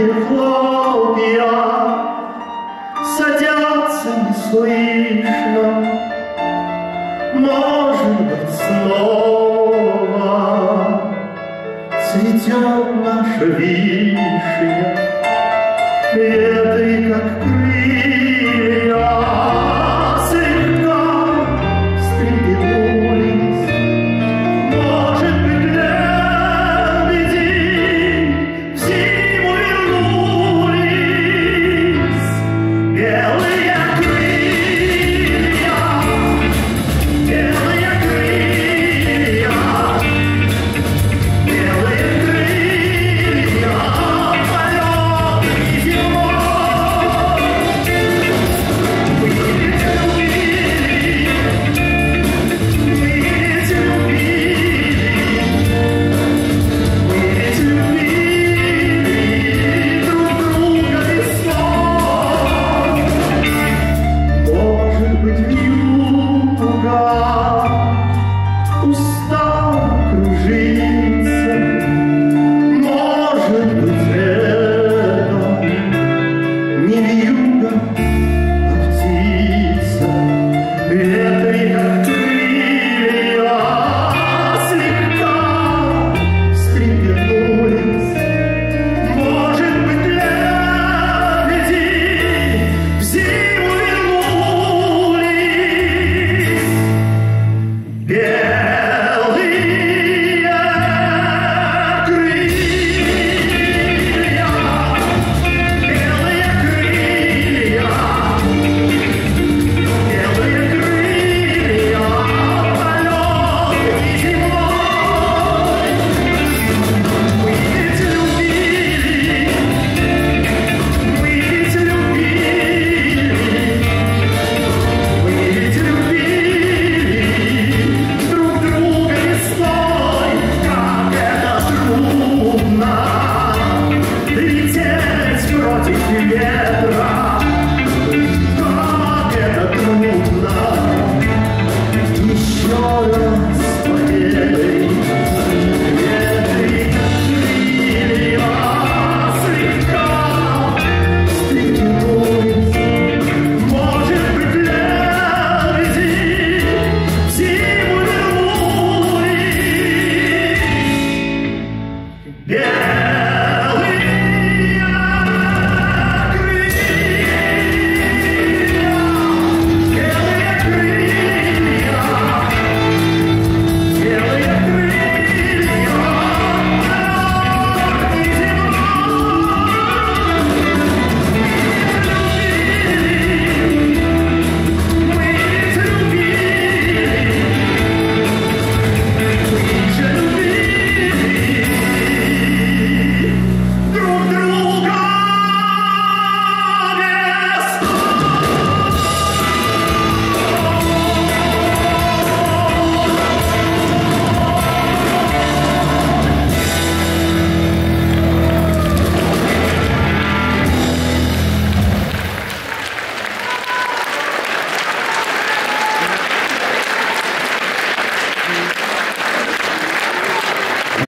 звезды хлопья Садятся неслышно. Может быть, снова Цветет наша вишня together.